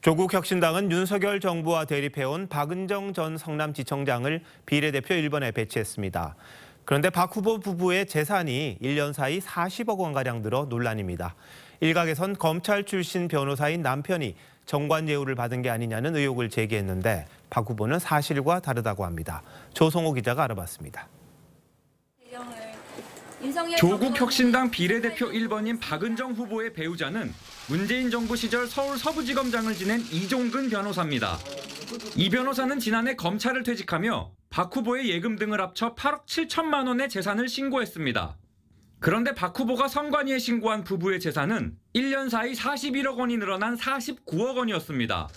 조국 혁신당은 윤석열 정부와 대립해온 박은정 전 성남지청장을 비례대표 1번에 배치했습니다. 그런데 박 후보 부부의 재산이 1년 사이 40억 원가량 늘어 논란입니다. 일각에선 검찰 출신 변호사인 남편이 정관 예우를 받은 게 아니냐는 의혹을 제기했는데 박 후보는 사실과 다르다고 합니다. 조성호 기자가 알아봤습니다. 조국 혁신당 비례대표 1번인 박은정 후보의 배우자는 문재인 정부 시절 서울 서부지검장을 지낸 이종근 변호사입니다. 이 변호사는 지난해 검찰을 퇴직하며 박 후보의 예금 등을 합쳐 8억 7천만 원의 재산을 신고했습니다. 그런데 박 후보가 선관위에 신고한 부부의 재산은 1년 사이 41억 원이 늘어난 49억 원이었습니다.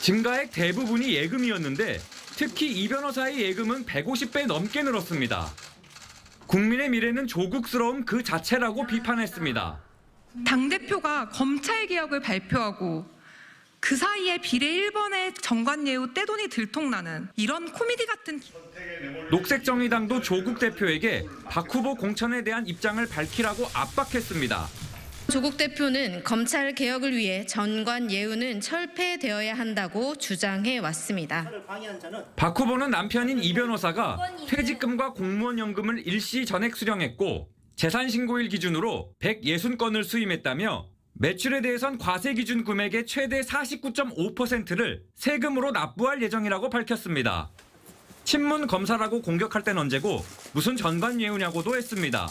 증가액 대부분이 예금이었는데 특히 이 변호사의 예금은 150배 넘게 늘었습니다. 국민의 미래는 조국스러움 그 자체라고 비판했습니다. 당대표가 검찰 개혁을 발표하고 그 사이에 비례 1번의 정관예우 떼돈이 들통나는 이런 코미디 같은 녹색정의당도 조국 대표에게 박 후보 공천에 대한 입장을 밝히라고 압박했습니다. 조국 대표는 검찰 개혁을 위해 전관 예우는 철폐되어야 한다고 주장해 왔습니다. 박 후보는 남편인 이 변호사가 퇴직금과 공무원 연금을 일시 전액 수령했고 재산 신고일 기준으로 160건을 수임했다며 매출에 대해선 과세 기준 금액의 최대 49.5%를 세금으로 납부할 예정이라고 밝혔습니다. 친문 검사라고 공격할 땐 언제고 무슨 전관 예우냐고도 했습니다.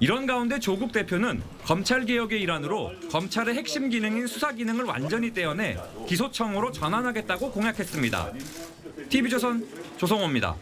이런 가운데 조국 대표는 검찰 개혁의 일환으로 검찰의 핵심 기능인 수사 기능을 완전히 떼어내 기소청으로 전환하겠다고 공약했습니다. TV조선 조성호입니다.